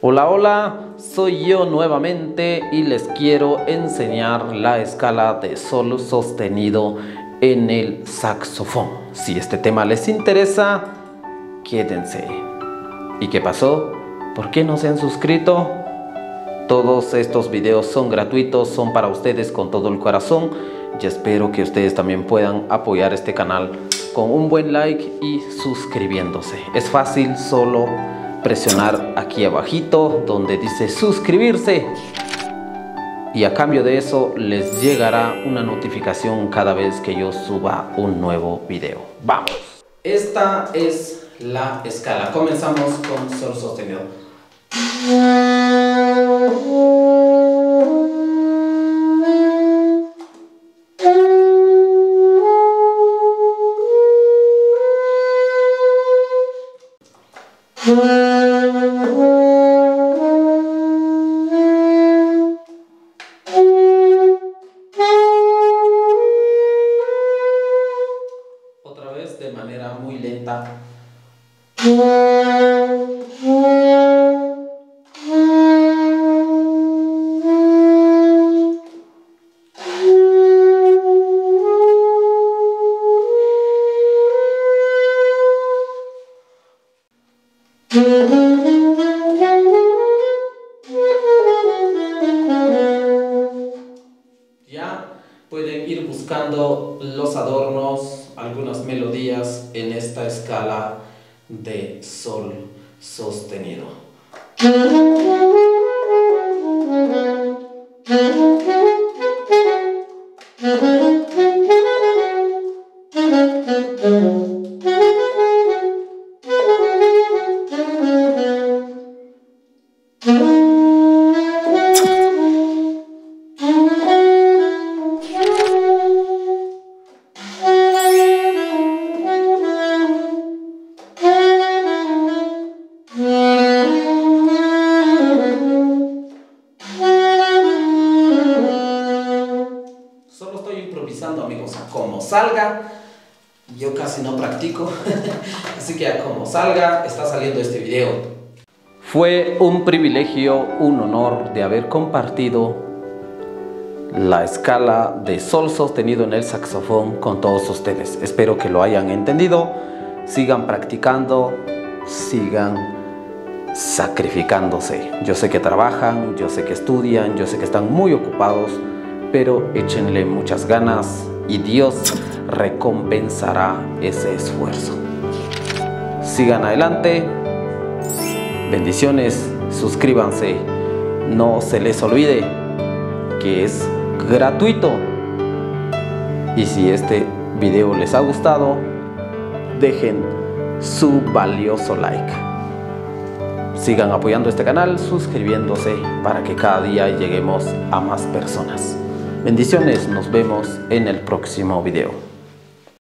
Hola, hola, soy yo nuevamente y les quiero enseñar la escala de sol sostenido en el saxofón. Si este tema les interesa, quédense. ¿Y qué pasó? ¿Por qué no se han suscrito? Todos estos videos son gratuitos, son para ustedes con todo el corazón y espero que ustedes también puedan apoyar este canal con un buen like y suscribiéndose. Es fácil, solo presionar aquí abajito donde dice suscribirse y a cambio de eso les llegará una notificación cada vez que yo suba un nuevo video. ¡Vamos! Esta es la escala. Comenzamos con sol sostenido. Otra vez de manera muy lenta. Pueden ir buscando los adornos, algunas melodías en esta escala de sol sostenido. estoy improvisando amigos, a como salga. Yo casi no practico, así que a como salga está saliendo este video. Fue un privilegio, un honor de haber compartido la escala de sol sostenido en el saxofón con todos ustedes. Espero que lo hayan entendido, sigan practicando, sigan sacrificándose. Yo sé que trabajan, yo sé que estudian, yo sé que están muy ocupados, pero échenle muchas ganas y Dios recompensará ese esfuerzo. Sigan adelante. Bendiciones, suscríbanse. No se les olvide que es gratuito. Y si este video les ha gustado, dejen su valioso like. Sigan apoyando este canal, suscribiéndose para que cada día lleguemos a más personas. Bendiciones, nos vemos en el próximo video.